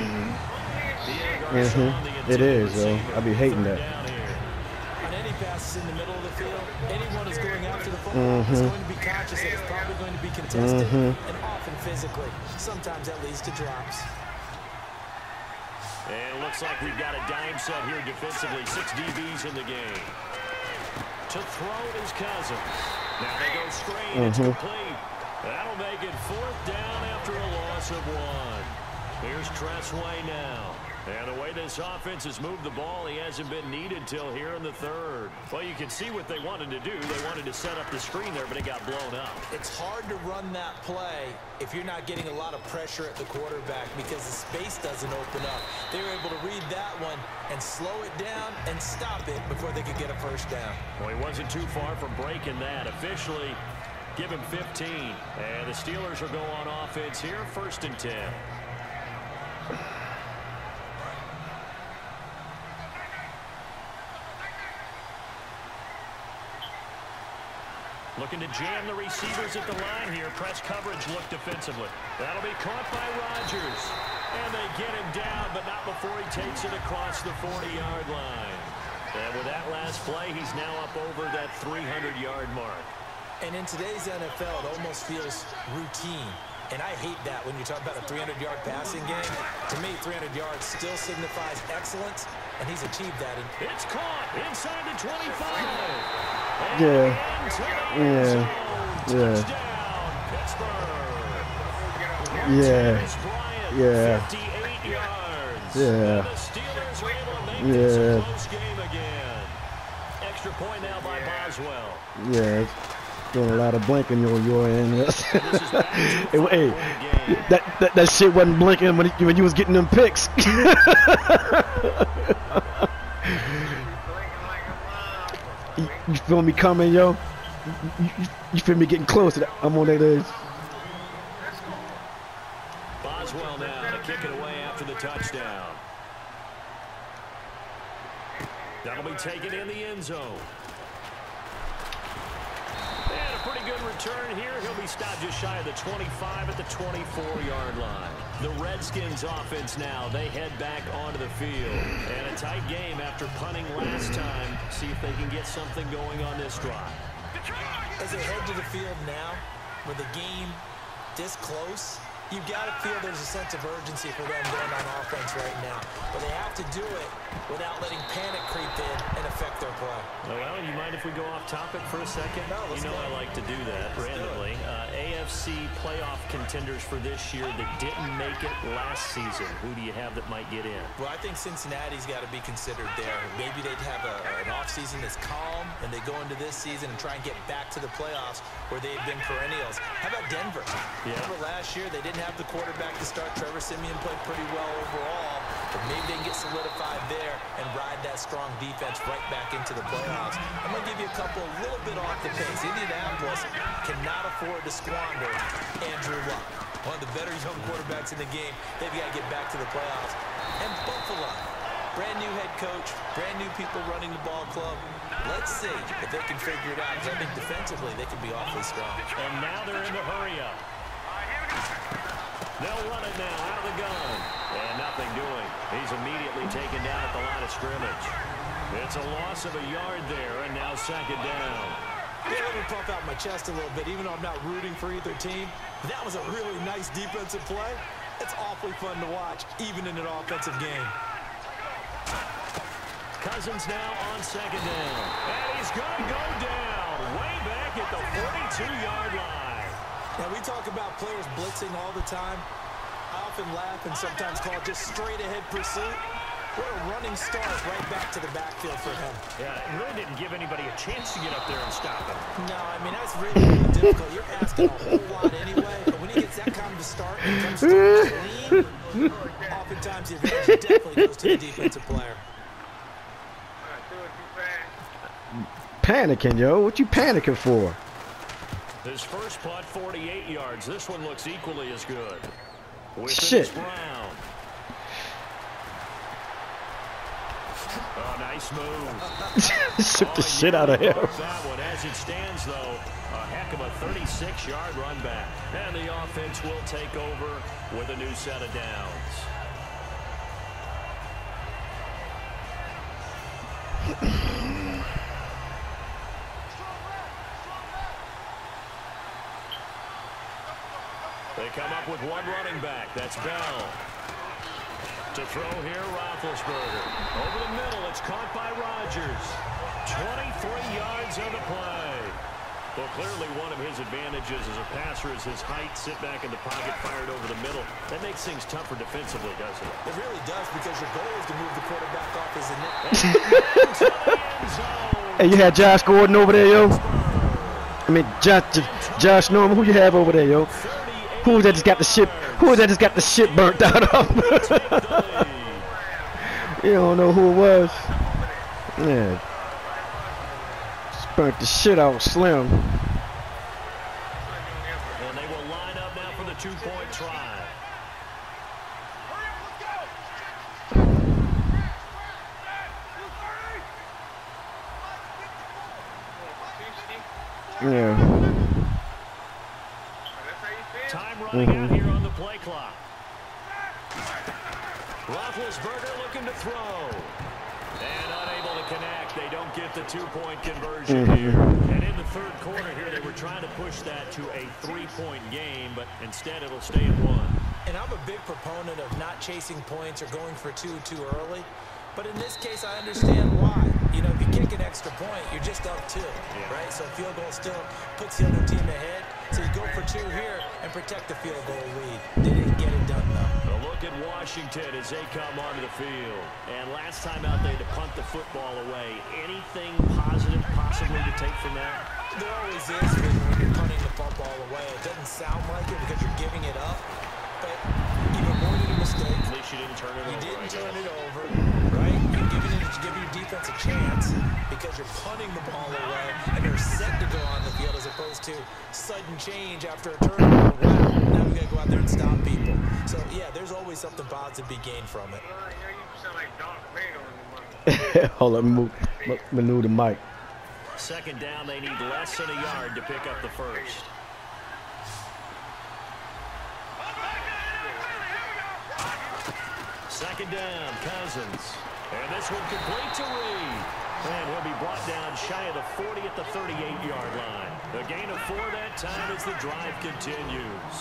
Pierre Garçon, Mhm. the It intended though. receiver. I be hating Third that. down here. On any passes in the middle of the field, anyone is going after the football is Mhm. going to be conscious that it's probably going to be contested Mhm. and often physically. Sometimes that leads to drops. And it looks like we've got a dime set here defensively. Six DBs in the game. To throw it is Cousins. Now they go screen. It's Mhm. complete. That'll make it fourth down after a loss of one. Here's Tress Way now. And the way this offense has moved the ball, he hasn't been needed till here in the third. Well, you can see what they wanted to do. They wanted to set up the screen there, but it got blown up. It's hard to run that play if you're not getting a lot of pressure at the quarterback because the space doesn't open up. They were able to read that one and slow it down and stop it before they could get a first down. Well, he wasn't too far from breaking that. Officially, give him 15. And the Steelers will go on offense here, first and 10. Looking to jam the receivers at the line here. Press coverage look defensively. That'll be caught by Rogers. And they get him down, but not before he takes it across the 40-yard line. And with that last play, he's now up over that 300-yard mark. And in today's NFL, it almost feels routine. And I hate that when you talk about a 300-yard passing game. To me, 300 yards still signifies excellence, and he's achieved that. It's caught inside the 25. Yeah. Yeah. Yeah. Yeah. Yeah. Yeah. Yeah. Extra point now by Boswell. Yeah. Doing a lot of blinking on your end. hey, that, that that shit wasn't blinking when, when you was getting them picks. You, feel me coming, yo? You, you, you feel me getting close? To that? I'm on that edge. Boswell now to kick it away after the touchdown. That'll be taken in the end zone. And a pretty good return here. He'll be stopped just shy of the 25 at the 24-yard line. The Redskins offense now, they head back onto the field. And a tight game after punting last time. See if they can get something going on this drive. As they head to the field now, with the game this close, You've got to feel there's a sense of urgency for them going on offense right now. But they have to do it without letting panic creep in and affect their play. Well, you mind if we go off topic for a second? No, you know go. I like to do that let's randomly. Uh, AFC playoff contenders for this year that didn't make it last season. Who do you have that might get in? Well, I think Cincinnati's got to be considered there. Maybe they'd have a, an offseason that's calm, and they go into this season and try and get back to the playoffs where they've been perennials. How about Denver? Yeah. Remember last year they didn't have the quarterback to start. Trevor Siemian played pretty well overall, but maybe they can get solidified there and ride that strong defense right back into the playoffs. I'm going to give you a couple a little bit off the pace. Indianapolis cannot afford to squander Andrew Luck. One of the better young quarterbacks in the game. They've got to get back to the playoffs. And Buffalo, brand new head coach, brand new people running the ball club. Let's see if they can figure it out. I think defensively they can be awfully strong. And now they're in the hurry up. They'll run it now out of the gun. And nothing doing. He's immediately taken down at the line of scrimmage. It's a loss of a yard there, and now second down. Yeah, let me pump out my chest a little bit, even though I'm not rooting for either team. That was a really nice defensive play. It's awfully fun to watch, even in an offensive game. Cousins now on second down. And he's going to go down way back at the 42-yard line. Now, we talk about players blitzing all the time. I often laugh and sometimes call just straight-ahead pursuit. What a running start right back to the backfield for him. Yeah, it really didn't give anybody a chance to get up there and stop him. No, I mean, that's really, really difficult. You're asking a whole lot anyway, but when he gets that kind of a start and comes to clean, oftentimes the advantage definitely goes to the defensive player. Panicking, yo. What you panicking for? His first putt, 48 yards. This one looks equally as good. Shit. Brown. Oh, nice move. Shook the Oh, shit out of him. That one. As it stands, though, a heck of a 36-yard run back. And the offense will take over with a new set of downs. They come up with one running back. That's Bell. To throw here, Roethlisberger. Over the middle, it's caught by Rogers. 23 yards on the play. Well, clearly one of his advantages as a passer is his height, sit back in the pocket, fired over the middle. That makes things tougher defensively, doesn't it? It really does because your goal is to move the quarterback off his initial. Hey, you had Josh Gordon over there, yo. I mean, Josh, Josh Norman. Who you have over there, yo? Who that just got the shit? Who that just got the shit burnt out of? you don't know who it was. Yeah. Just burnt the shit out of Slim. And they will line up now for the two-point try. Yeah. That's how you feel? Time running Mhm. out here on the play clock. Roethlisberger looking to throw. And unable to connect. They don't get the two-point conversion Mhm. here. And in the third quarter here, they were trying to push that to a three-point game, but instead it'll stay at one. And I'm a big proponent of not chasing points or going for two too early. But in this case, I understand why. You know, if you kick an extra point, you're just up two, right? So field goal still puts the other team ahead. So you go for two here and protect the field goal lead. They didn't get it done, though. A look at Washington as they come onto the field. And last time out there to punt the football away. Anything positive possibly to take from that? There always is when, you're punting the football away. It doesn't sound like it because you're giving it up. But you avoided a mistake. At least you didn't turn it You over. didn't turn it over, right? You're giving, it, you're giving your defense a chance because you're punting the ball away and you're set to go on the field as opposed to sudden change after a turnover. Wow, now we got to go out there and stop people. So, yeah, there's always something positive to be gained from it. Well, yeah, you sound like Darth Vader on the money. Hold on, move, m- maneuver the mic. Second down, they need less than a yard to pick up the first. Second down, Cousins. And this one complete to Reed. And he'll be brought down shy of the 40 at the 38-yard line. The gain of four that time as the drive continues.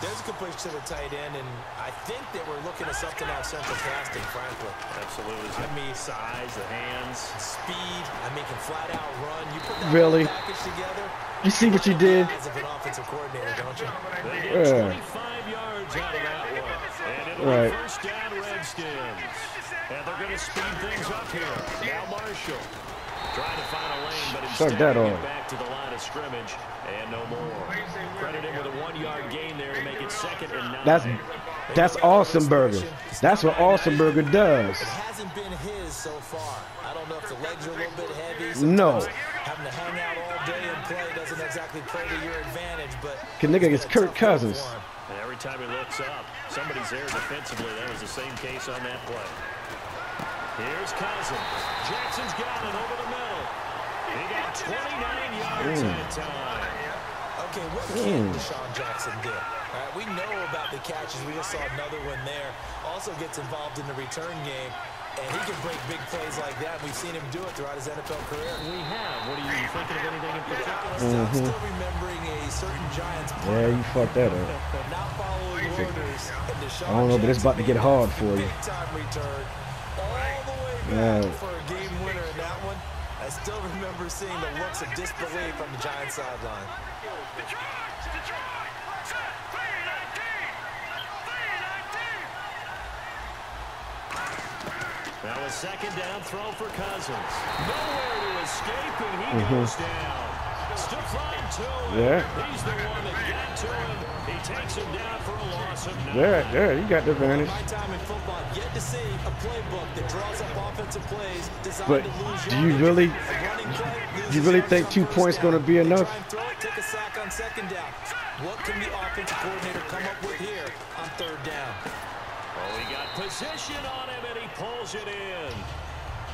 There's a completion to the tight end, and I think that we're looking at something out of central casting, frankly. Absolutely. I mean, size, the hands. speed, I mean, can flat out run. You put that Really? package together. You see what you did? As of an offensive coordinator, don't you? They get Yeah. 25 yards out of that one. And it'll Right. be first down Redskins. And they're going to speed things up here. Now Marshall trying to find a lane, but instead that they off. back to the line of scrimmage and no more. Credit him with a one-yard gain there to make it second and nine. That's that's awesome burger. That's what awesome burger does. It hasn't been his so far. I don't know if the legs are a little bit heavy. No. Sometimes Having to hang out all day and play doesn't exactly play to your advantage, but Cause nigga, it's it's been a Kirk Cousins. And every time he looks up, somebody's there defensively. That was the same case on that play. Here's Cousins. Jackson's got it over the middle. He got 29 yards that time. Okay, what can DeSean Jackson do? All right, we know about the catches. We just saw another one there. Also gets involved in the return game, and he can break big plays like that. We've seen him do it throughout his NFL career. We have. What are you thinking of anything in particular? I'm still remembering a certain Giants Mm-hmm. Yeah, you fucked that up. not following orders. And I don't know, but it's about to get hard for you. Big time return. All the way back Yeah. for a game winner in that one. I still remember seeing the looks of disbelief on the Giants sideline. Now a second down throw for Cousins. Nowhere to escape, and he mm-hmm. goes down. Stephon Tuitt. Yeah. He's the one that got to him. He takes him down for a loss of nine. There, there, you got the advantage. My time in football, yet to see a playbook that draws up offensive plays designed But to lose do you really, A running play loses you really think two points down. gonna be enough? and throw it, take a sack on second down. What can the offensive coordinator come up with here on third down? Oh, he got position on him, and he pulls it in.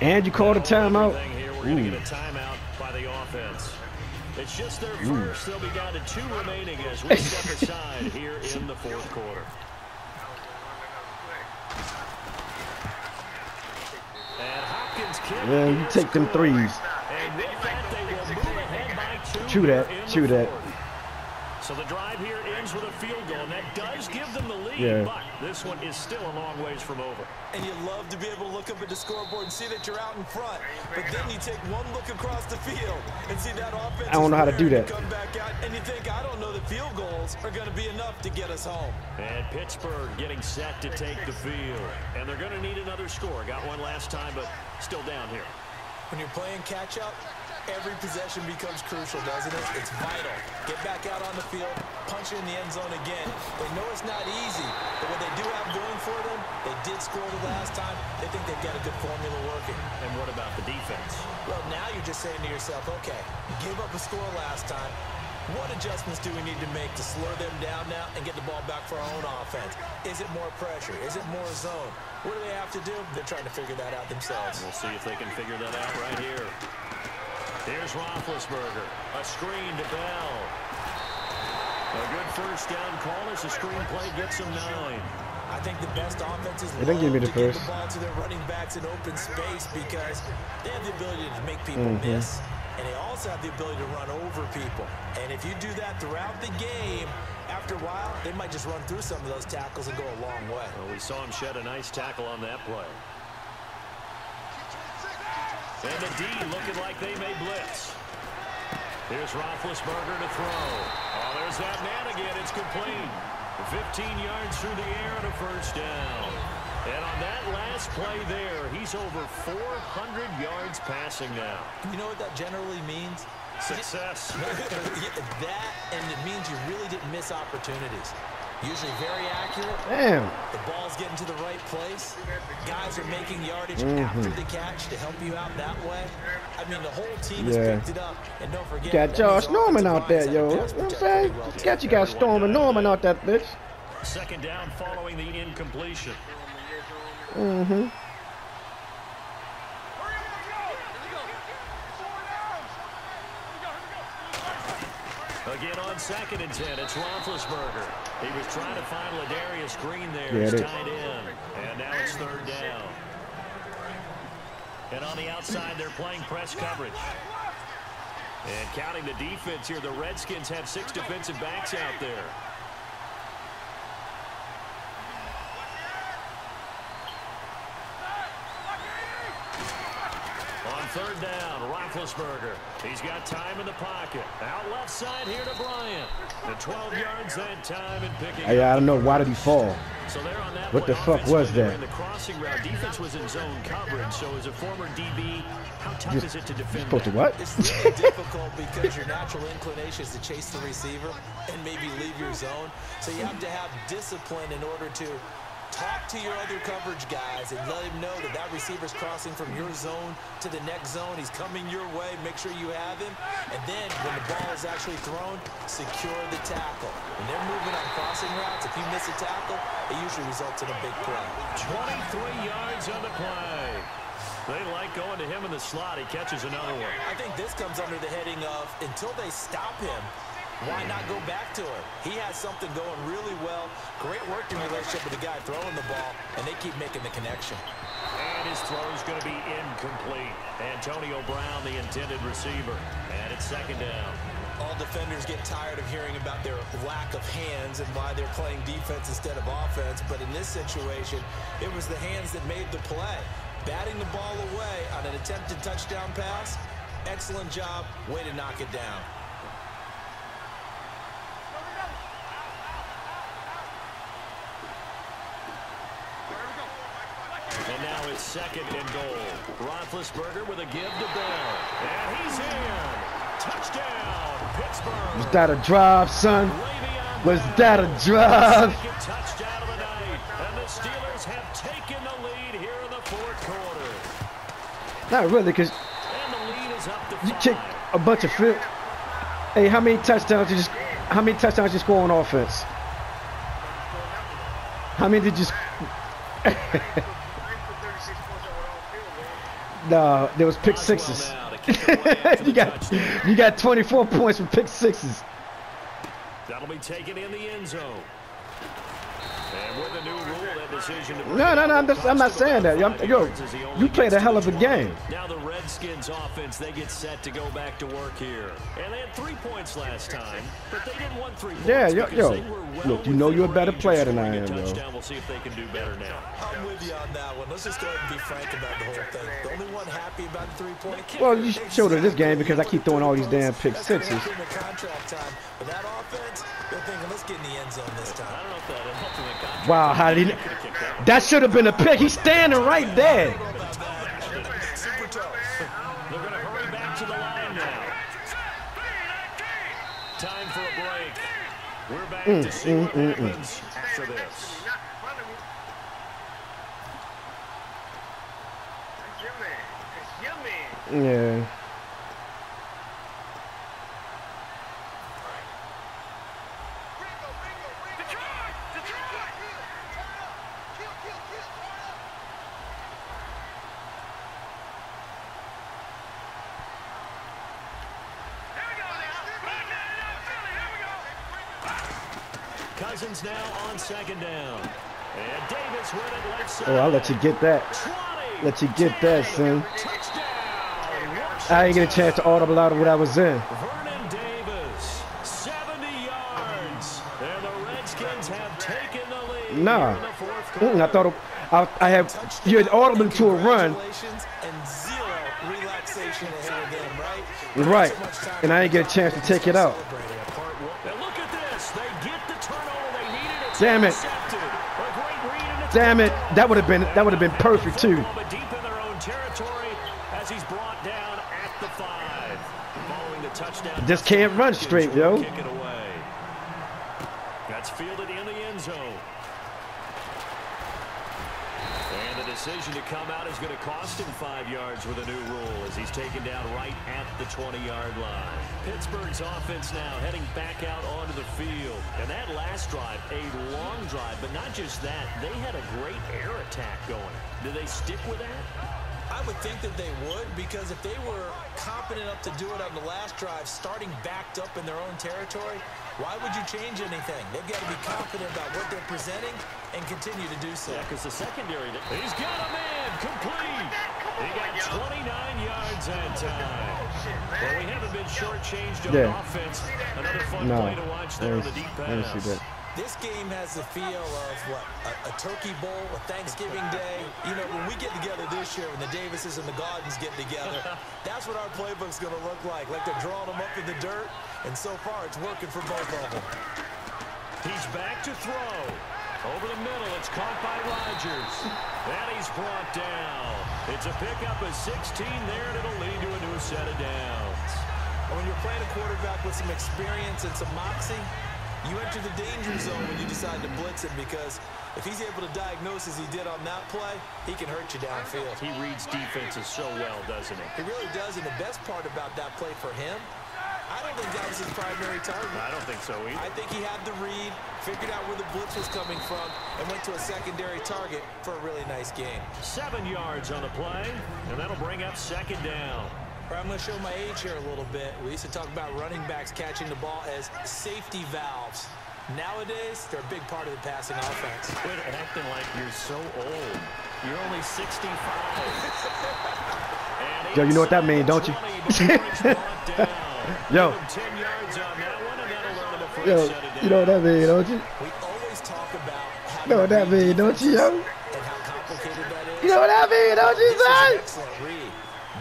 and you called a timeout. Here, we're going to get a timeout by the offense. It's just their first. They'll be down to two remaining as we step aside here in the fourth quarter. And Hopkins kick Yeah, you take them threes. And with that, they will move ahead by two True that, here in true the that. So the drive here Rams with a field goal, and that does give them the lead, Yeah. But this one is still a long ways from over. And you love to be able to look up at the scoreboard and see that you're out in front. But then you take one look across the field and see that offense. I don't know how to do that. Come back out, and you think, I don't know that field goals are going to be enough to get us home. And Pittsburgh getting set to take the field. And they're going to need another score. Got one last time, but still down here. When you're playing catch-up, every possession becomes crucial, doesn't it? It's vital. Get back out on the field, punch it in the end zone again. They know it's not easy, but what they do have going for them, they did score the last time. They think they've got a good formula working. And what about the defense? Well, now you're just saying to yourself, okay, give up a score last time. What adjustments do we need to make to slow them down now and get the ball back for our own offense? Is it more pressure? Is it more zone? What do they have to do? They're trying to figure that out themselves. We'll see if they can figure that out right here. Here's Roethlisberger. A screen to Bell. A good first down call as the screen play gets him nine. I think the best offenses They didn't give me love the to give first. the ball to their running backs in open space because they have the ability to make people Mm-hmm. miss, and they also have the ability to run over people. And if you do that throughout the game, after a while, they might just run through some of those tackles and go a long way. Well, we saw him shed a nice tackle on that play. And the D looking like they may blitz. Here's Roethlisberger to throw. Oh, there's that man again. It's complete. 15 yards through the air and a first down. And on that last play there, he's over 400 yards passing now. You know what that generally means? Success. that, and it means you really didn't miss opportunities. Usually very accurate. Damn. The ball's getting to the right place. Guys are making yardage Mm-hmm. after the catch to help you out that way. I mean, the whole team has Yeah. picked it up. And don't forget, got Josh Norman out there, yo. have You pass know what I'm saying? pretty well. Got you got Stormin' Norman out that bitch. Second down following the incompletion. Mm-hmm. Again on second and ten, it's Roethlisberger. He was trying to find Ladarius Green there. Yeah, He's tied in. And now it's third down. And on the outside, they're playing press coverage. And counting the defense here, the Redskins have six defensive backs out there. On third down, Roethlisberger. He's got time in the pocket. Out left side here to Bryant. The 12 yards that time and picking Hey, I don't know. Why did he fall? so there on that What play, the fuck was that? In the crossing route, defense was in zone coverage. So as a former DB, how tough You- is it to defend supposed to what? It's really difficult because your natural inclination is to chase the receiver and maybe leave your zone. So you have to have discipline in order to talk to your other coverage guys and let him know that that receiver's crossing from your zone to the next zone. He's coming your way. Make sure you have him. And then when the ball is actually thrown, secure the tackle. When they're moving on crossing routes, if you miss a tackle, it usually results in a big play. 23 yards on the play. They like going to him in the slot. He catches another one. I think this comes under the heading of until they stop him, why not go back to him? He has something going really well. Great working relationship with the guy throwing the ball, and they keep making the connection. And his throw is going to be incomplete. Antonio Brown, the intended receiver. And it's second down. All defenders get tired of hearing about their lack of hands and why they're playing defense instead of offense. But in this situation, it was the hands that made the play. Batting the ball away on an attempted touchdown pass. Excellent job. Way to knock it down. And now it's second and goal. Roethlisberger with a give to Bell. And he's in. Touchdown, Pittsburgh. Was that a drive, son? Was that a drive? Touchdown of the night. And the Steelers have taken the lead here in the fourth quarter. Not really, because And the lead is up to you kick a bunch of field. Hey, how many touchdowns you just? How many touchdowns you score on offense? How many did you? Nah, there was pick sixes. now to kick it away after you got you got 24 points from pick sixes. That'll be taken in the end zone. And with the new No, no, no. I'm, just, I'm not saying that. I'm, yo, you played a hell of a game. Now the Redskins offense, they get set to go back to work here. And they had three points last time, but they didn't want three points. Yeah, yo- because yo, well look, you know you're a better player than I am, yo. We'll see if they can do better now. I'm with you on that one. Let's just go ahead and be frank about the whole thing. The only one happy about the three point. Well, you showed her this game because I keep throwing all these damn pick sixes. contract time. But that offense, they're thinking, let's get in the end zone this I don't know if that helped him in. Wow, how did he? That should have been a pick. He's standing right there. Super tough. They're going to hurry back to the line now. Time for a break. We're back Mm, to see what happens after this. Not in front of me. That's your man. That's your man. Yeah. Cousins now on second down. And Davis with it left side. Oh, I'll let you get that. Let you get that, son. I didn't get a chance to audible out of what I was in. Vernon Davis, 70 yards. And the Redskins have taken the lead Nah. the. Mm, I thought I, I had you had audible to a run, and zero relaxation ahead of them, right? right, So much time and I didn't get a chance to take it out. celebrating. And Damn it, that would have been that would have been perfect too. Just can't run straight, yo. That's fielded in the end zone. And the decision to come out is going to cost him five yards with a new rule as he's taken down right at the 20-yard line. Pittsburgh's offense now heading back out onto the field. And that last drive, a long drive, but not just that, they had a great air attack going. Do they stick with that? I would think that they would because if they were competent enough to do it on the last drive, starting backed up in their own territory, why would you change anything? They've got to be confident about what they're presenting and continue to do so. Yeah, because the secondary, he's got a man complete. He got 29 yards that time. Well, we haven't been shortchanged on Yeah. offense. Another fun No, play to watch there on the deep let pass. see. This game has the feel of what a, a turkey bowl, a Thanksgiving day. You know, when we get together this year, when the Davises and the Gaudins get together, that's what our playbook's going to look like. Like they're drawing them up in the dirt, and so far it's working for both of them. He's back to throw. Over the middle, it's caught by Rogers. And he's brought down. It's a pickup of 16 there, and it'll lead to a new set of downs. When you're playing a quarterback with some experience and some moxie, you enter the danger zone when you decide to blitz him because if he's able to diagnose as he did on that play, he can hurt you downfield. He reads defenses so well, doesn't he? He really does, and the best part about that play for him, I don't think that was his primary target. I don't think so either. I think he had the read, figured out where the blitz was coming from, and went to a secondary target for a really nice game. Seven yards on the play, and that'll bring up second down. All right, I'm going to show my age here a little bit. We used to talk about running backs catching the ball as safety valves. Nowadays, they're a big part of the passing offense. Quit acting like you're so old. You're only 65. Yo, you know what that means, don't you? 20 before he's brought down. Yo. Give him 10 yards on that one, and that'll earn him a first Yo, you know what that downs. mean, don't you? We always talk about having know what that to read mean, don't you, yo? defenses And how complicated that is. You know what that mean, don't you, This was an son? read.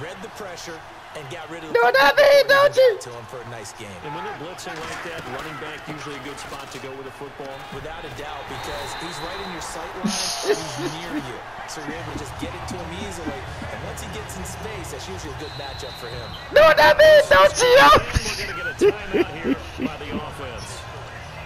Read the pressure and got rid of the Know what that football mean, don't you? To him for a nice game. And when they're blitzing like that, running back usually a good spot to go with a football. Without a doubt, because he's right in your sight line and he's near you. So you're able to just get into him easily. And once he gets in space, that's usually a good matchup for him. Know what that means don't you, yo? And we're going to get a timeout here by the offense.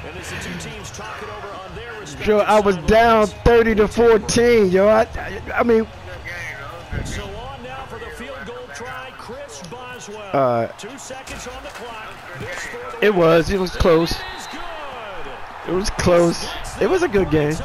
And as the two teams talk over on their respective Yo, I was down 30 to 14, yo. I, I, I mean, Good game, though. Good So on now for the field goal try, Chris Boswell. Uh, Two seconds on the clock. This for the it was, it was close. It is good. It was close. It was a good game.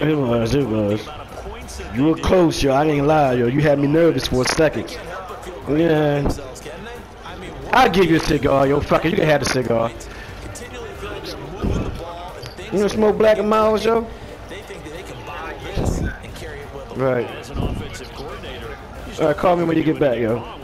It was, it was. amount of points that You were close, yo. I ain't gonna lie, yo. You had me nervous for a second. Can't help but feel great Yeah. about themselves, can they? I mean, I'll give you a cigar, yo. Fuck it, you can have the cigar. Continually feel like they're moving the ball and things You know, smoke Black and Milds, yo. they think that they can bottle this and carry it with them. Right. As an offensive coordinator, All right, call me when you get back, yo.